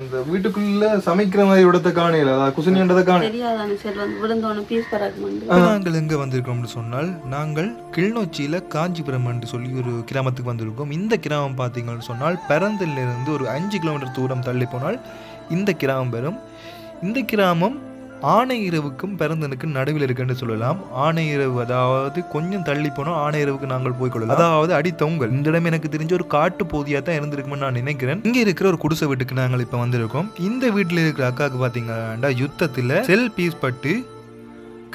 அந்த வீட்டுக்குள்ள சமைக்கிற மாதிரி இடத்த காணையில அதாவது குசினின்றதை காண தெரியாதானே செல்வம் விழுந்தோன்னு பீஸ் இப்ப நாங்கள் எங்கே வந்திருக்கோம்னு சொன்னால் நாங்கள் கிளிநொச்சியில் காஞ்சிபுரம் என்று சொல்லி ஒரு கிராமத்துக்கு வந்திருக்கோம். இந்த கிராமம் பார்த்தீங்கன்னு சொன்னால் பெரந்தல்ல இருந்து ஒரு அஞ்சு கிலோமீட்டர் தூரம் தள்ளி போனால் இந்த கிராமம் வரும். இந்த கிராமம் ஆனையிரவுக்கும் பிறந்தனுக்கும் நடுவில் இருக்குன்னு சொல்லலாம். ஆனையிரவு அதாவது கொஞ்சம் தள்ளி போனால் ஆனையிரவுக்கு நாங்கள் போய் கொள்ளலாம். அதாவது அடித்தவங்கள் இந்த இடம் எனக்கு தெரிஞ்ச ஒரு காட்டு போதியாக தான் இருந்திருக்கும்னு நான் நினைக்கிறேன். இங்கே இருக்கிற ஒரு குடிசை வீட்டுக்கு நாங்கள் இப்போ வந்திருக்கோம். இந்த வீட்டில் இருக்கிற அக்காவுக்கு பார்த்தீங்கன்னா யுத்தத்தில் செல் பீஸ் பட்டு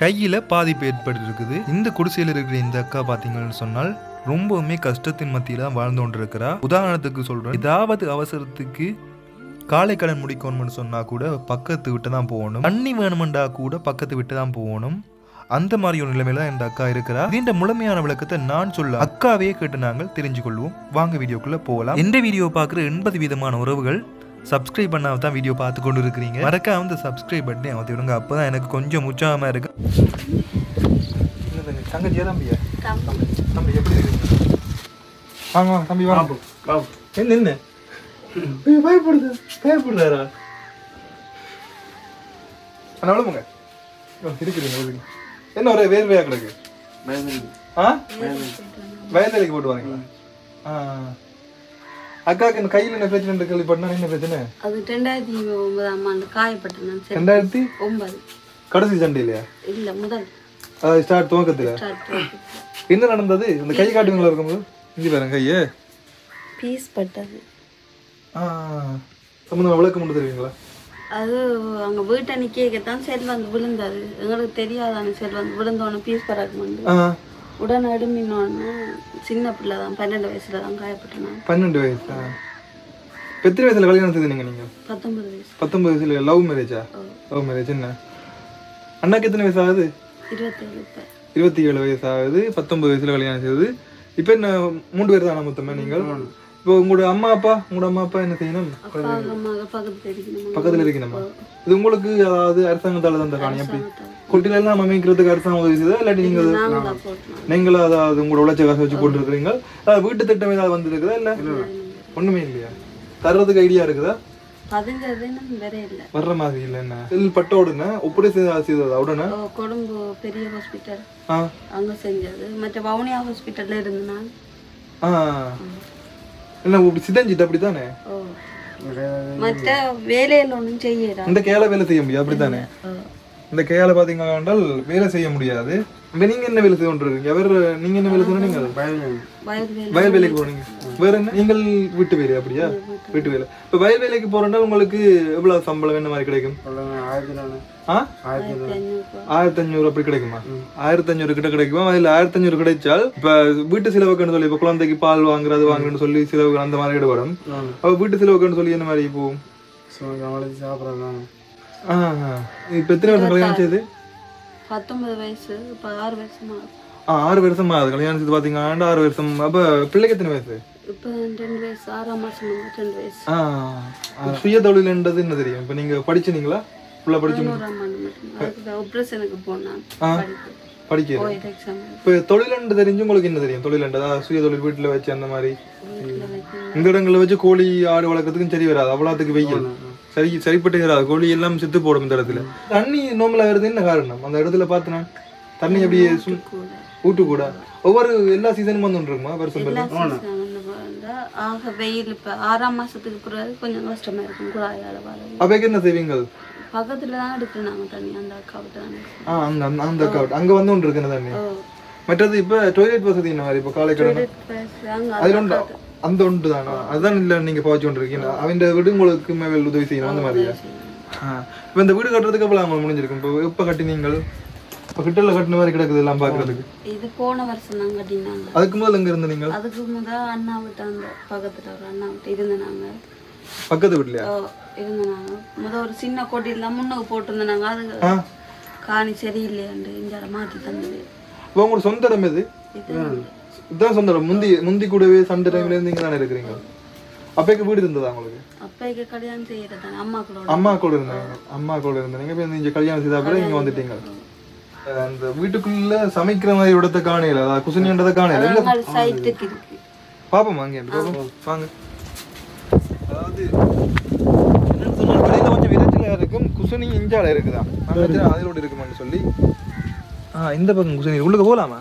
கையில் பாதிப்பு ஏற்பட்டிருக்குது. இந்த குடிசையில் இருக்கிற இந்த அக்கா பார்த்தீங்கன்னு சொன்னால் ரொம்பவுமே கஷ்டத்தின் மத்தியில் தான் வாழ்ந்து கொண்டிருக்கிறா. உதாரணத்துக்கு சொல்கிறேன் ஏதாவது அவசரத்துக்கு காலை கடன் முடிக்கணும்னு சொன்னால் கூட பக்கத்து விட்டு தான் போகணும். தண்ணி வேணுமெண்டா கூட பக்கத்து விட்டு தான் போகணும். அந்த மாதிரி ஒரு நிலைமையில தான் இந்த அக்கா இருக்கிறா. இந்த முழுமையான விளக்கத்தை நான் சொல்ல அக்காவே கேட்டு நாங்கள் தெரிஞ்சு கொள்வோம் வாங்க வீடியோக்குள்ள போகலாம். எந்த வீடியோ பார்க்குற எண்பது விதமான உறவுகள் சப்ஸ்கிரைப் பண்ணாம தான் வீடியோ பார்த்து கொண்டு இருக்கிறீங்க மறக்காம இந்த சப்ஸ்கிரைப் பண்ணி அமர்த்தி விடுங்க. அப்பதான் எனக்கு கொஞ்சம் உற்சாகமா இருக்கு. என்னதுங்க, தங்கச்சியா தம்பியா? தம்பி. எப்படி இருக்கு? வாங்க வாங்க தம்பி வாங்க. என்ன என்ன ஐயோ, பயப்படுது. பயப்படுறாரா? அண்ணா விழுப்புங்க இருக்கிறீங்க விழுங்க என்ன ஒரே வேர்வையா கிடக்கு? ஆ? வயல்வேலைக்கு போட்டு வாங்களா ஆ. அக்காவுக்கு இந்த கையில் என்ன பிரச்சனை கேள்விப்பட்டா என்ன பிரச்சனை? அது ரெண்டாயிரத்தி ஒன்பதாம் ஆண்டு காயப்பட்டேன் ரெண்டாயிரத்தி ஒன்பது. கடைசி சண்டை இல்லையா இல்ல முதல். அதாவது ஸ்டார்ட் துவக்கத்துல. ஸ்டார்ட் என்ன நடந்தது? இந்த கை காட்டுங்களா இருக்கும்போது? இங்கே பாருங்க கையே. பீஸ் பட்டது. ஆ. சம்மந்தம் விளக்கம் மட்டும் தருவீங்களா? அது அங்க வீட்டை நிக்கத்தான் செல்வந்து விழுந்தது எங்களுக்கு தெரியாதானே செல்வந்து விழுந்தோன்னு பீஸ் பராக்மெண்ட் ஆ. உடனே அடுமினோன்னு சின்ன பிள்ளை தான் பன்னெண்டு வயசுல தான் காயப்பட்டேன் பன்னெண்டு வயசு? எத்தனை வயசுல கல்யாணம் செய்தீங்க நீங்க? பத்தொன்பது வயசு. பத்தொன்பது வயசுல லவ் மேரேஜா லவ் மேரேஜ் என்ன? அண்ணாக்கு எத்தனை வயசு ஆகுது? இருபத்தேழு இருபத்தி ஏழு வயசு ஆகுது பத்தொன்பது வயசுல கல்யாணம் செய்தது. இப்போ என்ன மூன்று பேர் தானே மொத்தமே நீங்கள்? இப்போ உங்களோட அம்மா அப்பா உங்களோட அம்மா அப்பா என்ன செய்யணும்? அப்பா அம்மா பக்கத்துல இருக்கணும்? இது உங்களுக்கு அதாவது அரசாங்கத்தால தான் காணி எப்படி குட்டில எல்லாம் அமைக்கிறதுக்கு அரசாங்கம் உதவி செய்தா இல்லாட்டி நீங்க நீங்களும் அதாவது உங்களோட உழைச்ச காசு வச்சு போட்டுருக்கீங்க அதாவது வீட்டு திட்டம் ஏதாவது வந்திருக்குதா இல்ல? ஒண்ணுமே இல்லையா? தர்றதுக்கு ஐடியா இருக்குதா? பதினஞ்சது வேற இல்ல. வர்ற மாதிரி இல்ல என்ன? செல் பட்ட உடனே ஒப்படை செய்த செய்ததா உடனே? கொழும்பு பெரிய ஹாஸ்பிட்டல் ஆ. அங்க செஞ்சது. மற்ற வவுனியா ஹாஸ்பிட்டல்ல இருந்து நான். ஆ. என்ன இப்படி சிதஞ்சிட்டு அப்படித்தானே? மற்ற வேலையில ஒன்றும் செய்யறா. இந்த கேல வேலை செய்ய முடியாது அப்படித்தானே? இந்த கேல பாத்தீங்க என்றால் வேலை செய்ய முடியாது. இப்ப நீங்க என்ன வேலை செய்து கொண்டிருக்கீங்க அவர் நீங்க என்ன வேலை செய்யணும் நீங்கள்? வயல் வேலை. வயல் வேலைக்கு போறீங்க வேற என்ன? நீங்கள் வீட்டு வேலை அப்படியா? வீட்டு வேலை. இப்ப வயல் வேலைக்கு போறேன்னா உங்களுக்கு எவ்வளவு சம்பளம் என்ன மாதிரி கிடைக்கும்? ஆயிரத்தி அஞ்சூறு அப்படி கிடைக்குமா? ஆயிரத்தி அஞ்சூறு கிட்ட கிடைக்குமா? அதுல ஆயிரத்தி அஞ்சூறு கிடைச்சால் இப்ப வீட்டு செலவுக்குன்னு சொல்லி இப்ப குழந்தைக்கு பால் வாங்குறது வாங்குறேன்னு சொல்லி செலவுக்கு அந்த மாதிரி ஈடுபடும் அப்ப வீட்டு செலவுக்குன்னு சொல்லி என்ன மாதிரி போகும் ஆ. இப்ப எத்தனை வருஷம் கல்யாணம் செய்து? பத்தொன்பது வயசு இப்ப ஆறு வருஷமா ஆறு வருஷமா அது கல்யாணம் செய்து பாத்தீங்கன்னா ஆறு வருஷம். அப்ப பிள்ளைக்கு எத்தனை வயசு? இப்ப வயசு ஆறாம் வயசு. ஆ சுய தொழில்ன்றது என்ன தெரியும்? இப்ப நீங்க படிச்சீங்களா ஃபுல்லா படிச்சு ஆப்ரேஷனுக்கு போனான். ஆ. படிக்க படிக்கிறது கோயில் எக்ஸாம் இப்ப தொழிலண்டு தெரிஞ்சு உங்களுக்கு என்ன தெரியும்? தொழிலண்டு அதாவது சுய தொழில் வீட்டுல வச்சு அந்த மாதிரி. இந்த இடங்கள்ல வச்சு கோழி ஆடு வளர்க்கறதுக்கும் சரி வராது. அவ்வளோத்துக்கு வெயில். சரி சரிப்பட்டு வராது. கோழி எல்லாம் செத்து போடும் இந்த இடத்துல. தண்ணி நோம்பல வருது என்ன காரணம்? அந்த இடத்துல பார்த்து நான் தண்ணி அப்படியே ஊட்டு கூட ஒவ்வொரு எல்லா சீசனும் வந்து இருக்குமா வருஷம் வந்தா, ஆக வெயில் இப்ப ஆறாம் மாசத்துக்கு பிறகு கொஞ்சம் கஷ்டமா இருக்கும். குழாயால வர அவைக்கு என்ன செய்வீங்க பக்கத்துல தான் எடுக்கிறோம் நாங்க தண்ணி. அந்த அக்காவிட்ட தான். ஆ அங்க அந்த- அந்த கவுட் அங்க வந்து ஒன்று இருக்கு தண்ணி மற்றது இப்ப டாய்லெட் வசதி என்ன மாதிரி? இப்போ காலை அங்க அதுல உண்டு? அந்த ஒன்று தானா? அதுதான் இல்ல நீங்க பாய்ச்சி கொண்டு இருக்கீங்க அவன் வீடு உங்களுக்கு மேல் உதவி செய்யணும் அந்த மாதிரியா? இப்போ இந்த வீடு கட்டுறதுக்கு அவங்க முடிஞ்சிருக்கும்? இப்போ எப்போ கட்டினீங்கள்? இப்போ கிட்டல கட்டின மாதிரி கிடக்குது எல்லாம் பார்க்கறதுக்கு இது போன வருஷம் தான் கட்டினாங்க. அதுக்கு முதல்ல எங்க இருந்த அதுக்கு முத அண்ணா விட்டு அந்த பக்கத்துல ஒரு அண்ணா விட்டு இருந்தாங்க பக்கத்து வீட்லயா? இருந்தாங்க முத ஒரு சின்ன கொட்டிலாம் முன்னுக்கு போட்டிருந்தாங்க அது காணி சரியில்லையாண்டு இந்த மாத்தி தந்தது. இப்போ உங்களோட சொந்த இடம் எது? இது இதுதான் சொந்த இடம். முந்தி முந்தி கூடவே சண்டை டைம்ல இருந்து இங்க தானே இருக்கிறீங்க? அப்பைக்கு வீடு இருந்ததா உங்களுக்கு? அப்பைக்கு கல்யாணம் செய்யறதானே அம்மாக்களோட அம்மா கூட இருந்தாங்க. அம்மா கூட இருந்தாங்க இப்போ இங்க கல்யாணம் செய்த அப்புறம் இங்க வந்துட்டீங்க. அந்த வீட்டுக்குள்ள சமைக்கிற மாதிரி இடத்த காணையில அதாவது குசினின்றதை காணையில நாங்கள் சைட்டுக்கு இருக்கு. பாப்போம் அங்கே பாப்போம்? வாங்க. அதாவது என்னன்னு குசுனி இஞ்சால இருக்குதா? அதிலோட இருக்குமான்னு சொல்லி. ஆ இந்த பக்கம் குசுனி. உள்ளுக்கு போகலாமா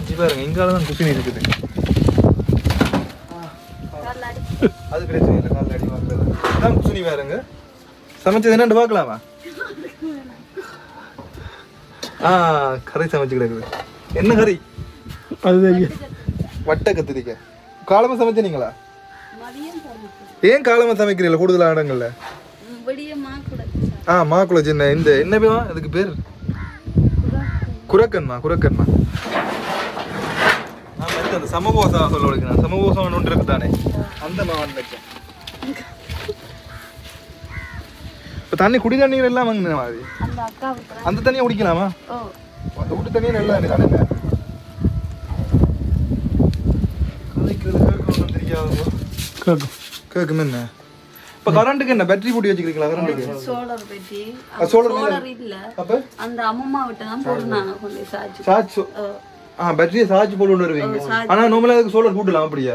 இங்க பாருங்க இங்கால தான் குசுனி இருக்குது. அது பிரச்சனை இல்லை காலில் அடி வாங்குறது. அதான் குசுனி வேறுங்க. சமைச்சது என்னன்னு பார்க்கலாமா ஆ கறி சமைச்சு கிடக்குது. என்ன கறி? அது வட்ட கத்திரிக்காய். காலமா சமைச்சீங்களா? ஏன் காலமா சமைக்கிறீங்களா? கூடுதல் இடங்கள்ல ஆ மாக்குள்ள சின்ன இந்த என்ன பேவா அதுக்கு பேர்? குரக்கன்மா குரக்கன்மா நான் அந்த சமபோசா சொல்ல விடுக்கிறேன். சமபோசம் ஒன்று இருக்கு தானே அந்த மாவன் வைக்கேன். இப்போ தண்ணி குடி தண்ணீர் எல்லாம் வாங்கின மாதிரி. அந்த அக்கா விட்டுறேன் அந்த தண்ணியை குடிக்கலாமா? ஓ. அந்த விட்டு தண்ணியே நல்லா கேட்கணும் தெரியாதோ கேட்கும். கேட்கும் என்ன? இப்போ கரண்ட்டுக்கு என்ன? பேட்டரி பூட்டி வச்சுக்கிறீங்களா கரண்ட்டுக்கு? சோலார் பெட்டி அது solar சோலார் இல்ல. அப்போ? அந்த அம்மா விட்டு தான் போடுனாங்க கொண்டு சார்ஜ் சார்ஜ் ஆ பேட்டரியை சார்ஜ் போட்டு வருவீங்க. ஆனா நார்மலா அதுக்கு சோலார் போடலாம் அப்படியா?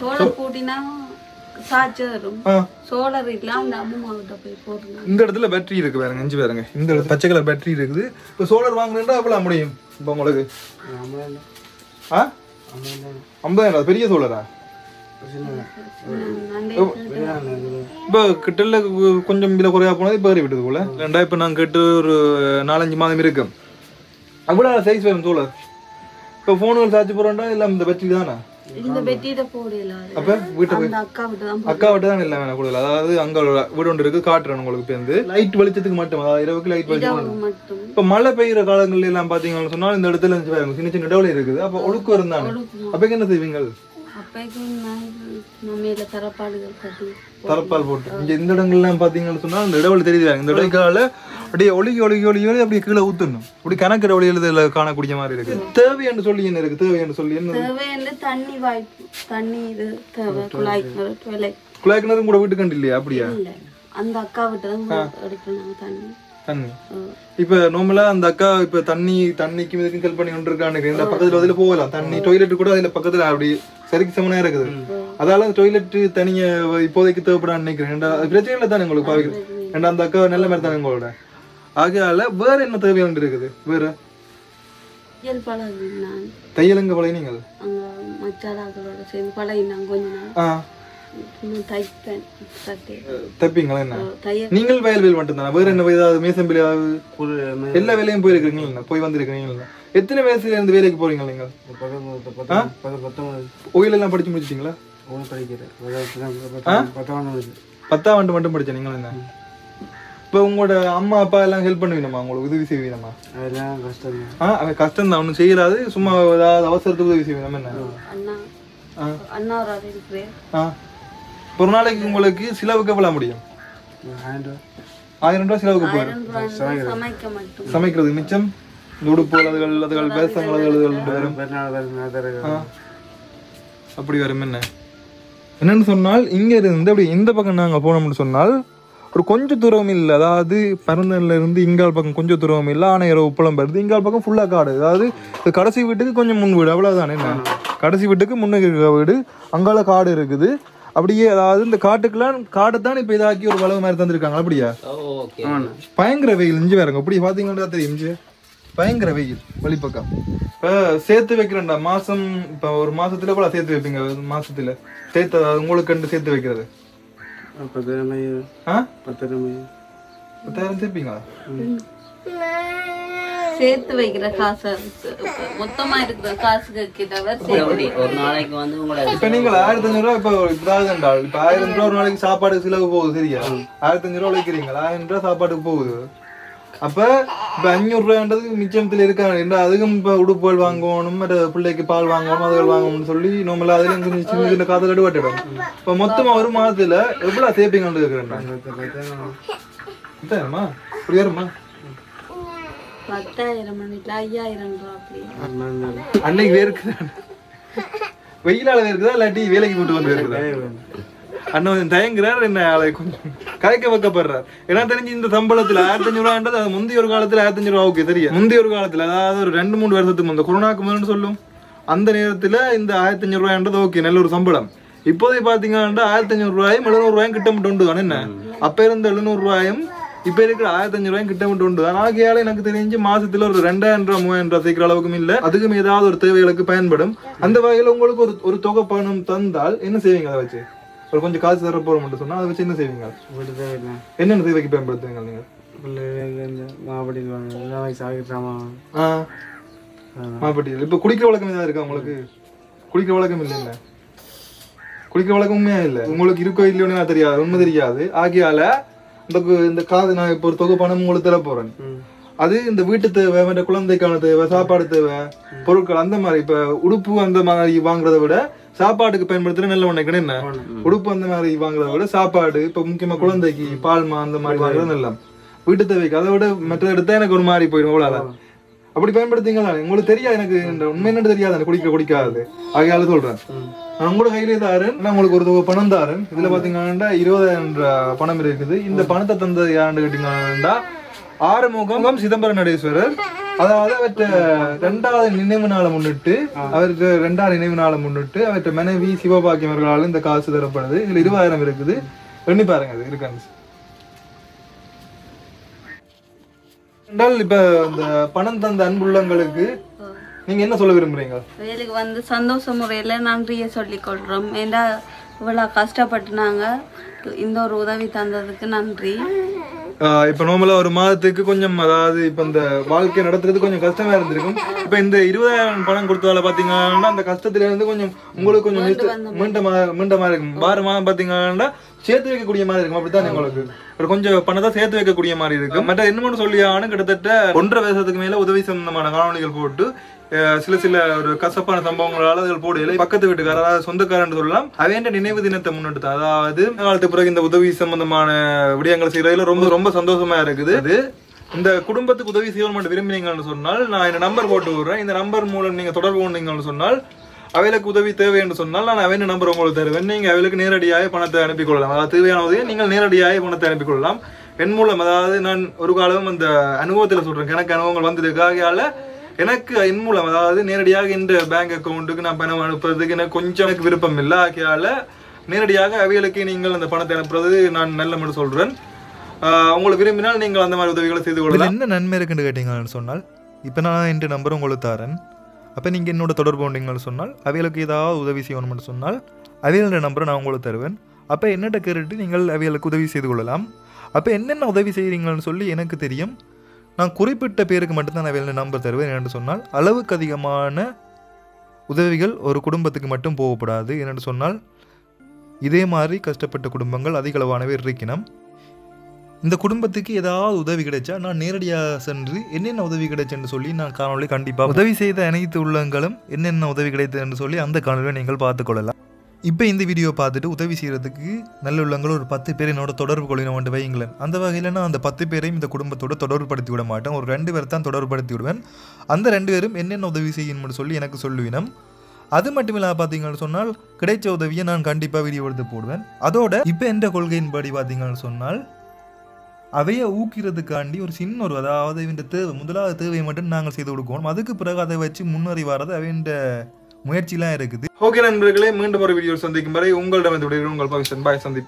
சோலார் போட்டினா சோலார் அந்த அம்மா போய் இந்த இடத்துல பேட்டரி இருக்கு பாருங்க அஞ்சு பாருங்க. இந்த பச்சை கலர் பேட்டரி இருக்குது. இப்போ சோலார் வாங்கினா எவ்வளோ முடியும்? இப்போ உங்களுக்கு? ஆ? ஐம்பதாயிரம் பெரிய சோலாரா இப்போ கிட்டல கொஞ்சம் விலை குறையா போனது இப்போ விட்டது போல. ரெண்டா இப்போ நாங்கள் கேட்டு ஒரு நாலஞ்சு மாதம் இருக்கு. அவ்வளோ சைஸ் வரும் சோலார் இப்போ ஃபோனுகள் சார்ஜ் போகிறோம்டா இல்லை இந்த பேட்டரி தானே? அப்போ வீட்டை அக்கா விட்டு தான் இல்லை வேணாம் கூடுதல் அதாவது அங்க வீடு ஒன்று இருக்கு காட்டுறேன் உங்களுக்கு பேருந்து லைட் வெளிச்சத்துக்கு மட்டும் அதாவது இரவுக்கு லைட் வெளிச்சம் இப்ப மழை பெய்யுற காலங்கள்ல எல்லாம் பாத்தீங்கன்னு சொன்னா இந்த இடத்துல சின்ன சின்ன இடவுல இருக்குது. அப்ப ஒழுக்கு இருந்தாங்க அப்ப என்ன செய்வீங்க தரப்பால் போட்டு. இங்க இந்த இடங்கள்லாம் பாத்தீங்கன்னு சொன்னா இந்த இடவெளி தெரியுது இந்த இடைக்கால அப்படியே ஒழுகி ஒழுகி ஒழுகி ஒழுகி அப்படியே கீழே ஊத்தணும். அப்படி கணக்கு இடவெளி எழுதுல காணக்கூடிய மாதிரி இருக்கு. தேவைன்னு சொல்லி என்ன இருக்கு? தேவைன்னு சொல்லி என்ன தேவையான தண்ணி வாய்ப்பு தண்ணி இது தேவை குழாய்க்கு விலை குழாய் கிணறும் கூட வீட்டு கண்டு இல்லையா அப்படியா அந்த அக்கா விட்டு தான் எடுக்கணும் தண்ணி. தண்ணி. இப்ப நார்மலா அந்த அக்கா இப்ப தண்ணி தண்ணிக்கு இதுக்கும் ஹெல்ப் பண்ணி கொண்டு இருக்கான்னு இந்த பக்கத்துல அதுல போகலாம். தண்ணி டொய்லெட் கூட அதுல பக்கத்துல அப்படி சரிக்கு சமனா இருக்குது. அதால டொய்லெட் தனிய இப்போதைக்கு தேவைப்படான்னு நினைக்கிறேன். பிரச்சனை இல்லை தானே உங்களுக்கு பாவிக்கிறேன் ஏன்னா அந்த அக்கா நல்ல மாதிரி தானே உங்களோட? ஆகையால வேற என்ன தேவையான இருக்குது? வேற? தையலுங்க பழைய நீங்கள் அங்க மச்சாதாக்களோட சேர்ந்து பழகினாங்க கொஞ்ச நாள். தைப்பீங்களா என்ன? நீங்கள் வயல்வேல் மட்டும்தானே? வேற என்ன ஏதாவது மேசம்பில் ஏதாவது? எல்லா வேலையும் போயிருக்கீங்களா போய் வந்திருக்கீங்களா எத்தனை வயசுல இருந்து வேலைக்கு போறீங்க நீங்கள்? ஓயில் எல்லாம் படிச்சு முடிச்சிட்டீங்களா? பத்தாம் ஆண்டு மட்டும் படிச்ச நீங்கள் என்ன? இப்போ உங்களோட அம்மா அப்பா எல்லாம் ஹெல்ப் பண்ணுவீங்கம்மா உங்களுக்கு உதவி செய்வீங்கம்மா ஆ அவன் கஷ்டம் தான். ஒன்றும் செய்யலாது சும்மா ஏதாவது அவசரத்துக்கு உதவி செய்வீங்க என்ன? அண்ணா. ஆ. அண்ணா ஆ. ஒரு நாளைக்கு உங்களுக்கு செலவுக்கு எவ்வளோ முடியும்? ஆயிரம் ரூபாய் செலவுக்கு போயிடும் சமைக்கிறது. மிச்சம்? உடுப்புகள் அதுகள் அதுகள் வேசங்கள் அதுகள் வரும். அப்படி வரும் என்ன? என்னன்னு சொன்னால் இங்க இருந்து அப்படி இந்த பக்கம் நாங்க போனோம்னு சொன்னால் ஒரு கொஞ்சம் தூரம் இல்லை. அதாவது பரந்தன்ல இருந்து இங்கால் பக்கம் கொஞ்சம் தூரம் இல்லை. ஆனையர உப்பளம் வருது இங்கால் பக்கம் ஃபுல்லா காடு. அதாவது கடைசி வீட்டுக்கு கொஞ்சம் முன் வீடு. அவ்வளவுதானே என்ன? கடைசி வீட்டுக்கு முன்னுக்கு இருக்கிற வீடு. அங்கால காடு இருக்குது. அப்படியே அதாவது இந்த காட்டுக்கெல்லாம் காட்டை தான் இப்போ இதாக்கி ஒரு வளவு மாதிரி தந்திருக்காங்க. அப்படியா? பயங்கர வெயில். இஞ்சி வேறங்க. அப்படி பாத்தீங்கன்னா தெரியும் இஞ்சி. பயங்கர வெயில். வெளிப்பக்கம். இப்ப சேர்த்து வைக்கிறேன்டா. மாசம் இப்ப ஒரு மாசத்துல கூட சேர்த்து வைப்பீங்க? ஒரு மாசத்துல. சேர்த்து உங்களுக்கு கண்டு சேர்த்து வைக்கிறது. ஆ? பத்தாயிரம் சேர்ப்பீங்களா? சேர்த்து வைக்கிற காசு மொத்தமா இருக்கிற காசுக்கு கிட்ட சேர்த்து ஒரு நாளைக்கு வந்து உங்களை இப்ப நீங்க ஆயிரத்தி அஞ்சூறு ரூபா இப்ப இதாவது என்றால் இப்ப ஆயிரம் ரூபா ஒரு நாளைக்கு சாப்பாடு செலவு போகுது சரியா ஆயிரத்தி அஞ்சு ரூபா உழைக்கிறீங்களா ஆயிரம் ரூபா சாப்பாட்டுக்கு போகுது அப்ப இப்ப அஞ்சூறு ரூபான்றது மிச்சத்துல இருக்காங்க அதுக்கும் இப்ப உடுப்புகள் வாங்கணும் மற்ற பிள்ளைக்கு பால் வாங்கணும் அதுகள் வாங்கணும்னு சொல்லி நம்மள அதுல கொஞ்சம் சின்ன சின்ன காதல் அடிபட்டுடும் இப்ப மொத்தமா ஒரு மாதத்துல எவ்வளவு சேப்பிங் இப்படி வருமா பத்தாயிரம் மணிக்கு அப்படி. அன்னைக்கு வேர்க்குதா? வெயிலால வேர்க்குதா? இல்லாட்டி வேலைக்கு போட்டு வந்து வேர்க்குதா? அண்ணன் தயங்குறார் என்ன ஆளை கொஞ்சம் கலைக்க வைக்கப்படுறார். ஏன்னா தெரிஞ்சு இந்த சம்பளத்துல ஆயிரத்தி அஞ்சு ரூபான்றது அது முந்தைய ஒரு காலத்துல ஆயிரத்தஞ்சு ரூபா ஓகே தெரியும். முந்தைய ஒரு காலத்துல அதாவது ஒரு ரெண்டு மூணு வருஷத்துக்கு முந்தைய கொரோனாக்கு முதல்னு சொல்லும். அந்த நேரத்துல இந்த ஆயிரத்தி அஞ்சு ரூபான்றது ஓகே நல்ல ஒரு சம்பளம். இப்போதைக்கு பாத்தீங்கன்னா ஆயிரத்தி அஞ்சூறு ரூபாயும் எழுநூறு ரூபாயும் கிட்ட மட்டும் உண்டு என்ன? அப்ப இருந்த எழுநூறு ரூபாயும் இப்ப இருக்கிற ஆயிரத்தி அஞ்சூறு ரூபாயும் கிட்ட மட்டும் உண்டு. ஆகையால எனக்கு தெரிஞ்சு மாசத்துல ஒரு ரெண்டாயிரம் ரூபாய் மூவாயிரம் ரூபாய் சேர்க்கிற அளவுக்கும் இல்ல. அதுக்கும் ஏதாவது ஒரு தேவைகளுக்கு பயன்படும். அந்த வகையில உங்களுக்கு ஒரு ஒரு தொகை பணம் தந்தால் என்ன செய்வீங்க அதை வச்சு? ஒரு கொஞ்சம் காசு தர போற மட்டும் சொன்னா அதை வச்சு என்ன செய்வீங்க? என்னென்ன தேவைக்கு பயன்படுத்துவீங்க நீங்க மாப்பட்டியல் இப்ப குடிக்கிற வழக்கம் ஏதாவது இருக்கா உங்களுக்கு? குடிக்கிற வழக்கம் இல்லைல்ல குடிக்கிற வழக்கம் உண்மையா இல்ல? உங்களுக்கு இருக்கோ இல்லையோன்னு தெரியாது. உண்மை தெரியாது. ஆகையால இந்த இந்த காது நான் இப்போ ஒரு தொகை பணம் உங்களுக்கு தர போறேன் அது இந்த வீட்டு தேவை மற்ற குழந்தைக்கான தேவை சாப்பாடு தேவை பொருட்கள் அந்த மாதிரி இப்ப உடுப்பு அந்த மாதிரி வாங்குறதை விட சாப்பாட்டுக்கு பயன்படுத்துற நல்ல ஒண்ணு என்ன? உடுப்பு அந்த மாதிரி வாங்குறதை விட சாப்பாடு இப்ப முக்கியமா குழந்தைக்கு பால்மா அந்த மாதிரி வாங்குறது நல்ல வீட்டு தேவைக்கு அதை விட மற்ற எடுத்தா எனக்கு ஒரு மாதிரி போயிடும் அவ்வளவுதான். அப்படி பயன்படுத்தீங்களா உங்களுக்கு தெரியாது எனக்கு உண்மை என்னன்னு தெரியாது எனக்கு குடிக்க குடிக்காது. ஆகையால சொல்றேன். நான் உங்களோட கையிலே தாரேன் நான் உங்களுக்கு ஒரு தொகை பணம் தாரேன் இதுல பாத்தீங்கன்னா இருபதாயிரம் பணம் இருக்குது. இந்த பணத்தை தந்தது யாருன்னு கேட்டீங்கன்னா ஆறுமுகம் சிதம்பரம் நடேஸ்வரர். அதாவது அவற்ற ரெண்டாவது நினைவு நாளை முன்னிட்டு அவருக்கு ரெண்டாவது நினைவு நாளை முன்னிட்டு அவற்ற மனைவி சிவபாக்கியம் அவர்களால் இந்த காசு தரப்படுது. இதுல இருபதாயிரம் இருக்குது. எண்ணி பாருங்க அது இருக்காங்க இப்ப இந்த பணம் தந்த அன்புள்ளங்களுக்கு நீங்க என்ன சொல்ல விரும்புறீங்க? வேலைக்கு வந்து சந்தோஷ முறையில் நன்றியை சொல்லிக் கொள்கிறோம் ஏண்டா இவ்வளோ கஷ்டப்பட்டு நாங்கள் இந்த ஒரு உதவி தந்ததுக்கு நன்றி. இப்ப நார்மலா ஒரு மாதத்துக்கு கொஞ்சம் அதாவது இப்ப இந்த வாழ்க்கை நடத்துறது கொஞ்சம் கஷ்டமா இருந்திருக்கும். இப்ப இந்த இருபதாயிரம் பணம் கொடுத்ததால பாத்தீங்கன்னா அந்த கஷ்டத்துல இருந்து கொஞ்சம் உங்களுக்கு கொஞ்சம் மீண்ட மீண்ட மாதிரி இருக்கும். வார மாதம் பாத்தீங்கன்னா சேர்த்து வைக்கக்கூடிய மாதிரி இருக்கும். அப்படித்தான் உங்களுக்கு? ஒரு கொஞ்சம் பணத்தை சேர்த்து வைக்கக்கூடிய மாதிரி இருக்கு மற்ற இன்னும் சொல்லியானு கிட்டத்தட்ட ஒன்றரை வருஷத்துக்கு மேல உதவி சம்பந்தமான காணொலிகள் போட்டு சில சில ஒரு கசப்பான சம்பவங்களால அதில் போடையில பக்கத்து வீட்டுக்காரர் அதாவது சொந்தக்காரன் சொல்லலாம். அவேண்ட நினைவு தினத்தை முன்னிட்டு அதாவது காலத்து பிறகு இந்த உதவி சம்பந்தமான விடயங்கள் செய்யறதுல ரொம்ப ரொம்ப சந்தோஷமா இருக்குது. அது இந்த குடும்பத்துக்கு உதவி செய்யணும் மட்டும் விரும்பினீங்கன்னு சொன்னால் நான் இந்த நம்பர் போட்டு விடுறேன். இந்த நம்பர் மூலம் நீங்க தொடர்பு கொண்டீங்கன்னு சொன்னால் அவைகளுக்கு உதவி தேவை என்று சொன்னால் நான் அவையின் நம்பர் உங்களுக்கு தருவேன். நீங்க அவைகளுக்கு நேரடியாக பணத்தை அனுப்பிக் கொள்ளலாம். அதாவது தேவையான உதவியை நீங்கள் நேரடியாக பணத்தை அனுப்பிக் கொள்ளலாம். என் மூலம் அதாவது நான் ஒரு காலம் அந்த அனுபவத்துல சொல்றேன். எனக்கு அனுபவங்கள் வந்திருக்கு ஆகையால எனக்கு என் மூலம் அதாவது நேரடியாக இந்த பேங்க் அக்கௌண்ட்டுக்கு நான் பணம் அனுப்புறதுக்கு எனக்கு கொஞ்சம் எனக்கு விருப்பம் இல்லை. ஆகையால நேரடியாக அவைகளுக்கு நீங்கள் அந்த பணத்தை அனுப்புறது நான் நல்ல மட்டும் சொல்றேன். ஆஹ் உங்களுக்கு விரும்பினால் நீங்கள் அந்த மாதிரி உதவிகளை செய்து கொள்ளலாம். என்ன நன்மை இருக்குன்னு கேட்டீங்கன்னு சொன்னால் இப்போ நான் என் நம்பர் உங்களுக்கு தரேன். அப்போ நீங்கள் என்னோட தொடர்பு கொண்டீங்கன்னு சொன்னால் அவைகளுக்கு ஏதாவது உதவி செய்யணும்னு சொன்னால் அவைகளோட நம்பரை நான் உங்களுக்கு தருவேன். அப்போ என்னட்ட கேட்டுட்டு நீங்கள் அவைகளுக்கு உதவி செய்து கொள்ளலாம். அப்போ என்னென்ன உதவி செய்கிறீங்கன்னு சொல்லி எனக்கு தெரியும். நான் குறிப்பிட்ட பேருக்கு மட்டும்தான் நான் வேலை நம்பர் தருவேன் என்று சொன்னால் அளவுக்கு அதிகமான உதவிகள் ஒரு குடும்பத்துக்கு மட்டும் போகக்கூடாது என்று சொன்னால் இதே மாதிரி கஷ்டப்பட்ட குடும்பங்கள் அதிக அளவானவே இருக்கணும் இந்த குடும்பத்துக்கு ஏதாவது உதவி கிடைச்சா நான் நேரடியாக சென்று என்னென்ன உதவி கிடைச்சுன்னு சொல்லி நான் காணொலி கண்டிப்பாக உதவி செய்த அனைத்து உள்ளங்களும் என்னென்ன உதவி கிடைத்ததுன்னு சொல்லி அந்த காணொலியை நீங்கள் பார்த்துக்கொள்ளலாம் இப்போ இந்த வீடியோ பார்த்துட்டு உதவி செய்கிறதுக்கு நல்ல உள்ளங்கள் ஒரு பத்து பேர் என்னோட தொடர்பு கொள்ளினோண்டு வைங்களேன் அந்த வகையில் நான் அந்த பத்து பேரையும் இந்த குடும்பத்தோடு தொடர்புபடுத்தி விட மாட்டேன். ஒரு ரெண்டு பேர் தான் தொடர்புபடுத்தி விடுவேன். அந்த ரெண்டு பேரும் என்னென்ன உதவி செய்யணும்னு சொல்லி எனக்கு சொல்லுவினம் அது மட்டும் இல்லாமல் பார்த்தீங்கன்னு சொன்னால் கிடைச்ச உதவியை நான் கண்டிப்பாக வீடியோ எடுத்து போடுவேன். அதோட இப்போ எந்த கொள்கையின்படி பார்த்தீங்கன்னு சொன்னால் அவையை ஊக்கிறதுக்காண்டி ஒரு சின்ன ஒரு அதாவது இவன் தேவை முதலாவது தேவையை மட்டும் நாங்கள் செய்து கொடுக்கணும். அதுக்கு பிறகு அதை வச்சு முன்னேறி வர்றது அவையின் முயற்சிலாம் இருக்குது. ஓகே நண்பர்களே மீண்டும் ஒரு வீடியோ சந்திக்கும் வரை உங்களிடம் உங்கள் பவிஷன். பாய் சந்திப்பு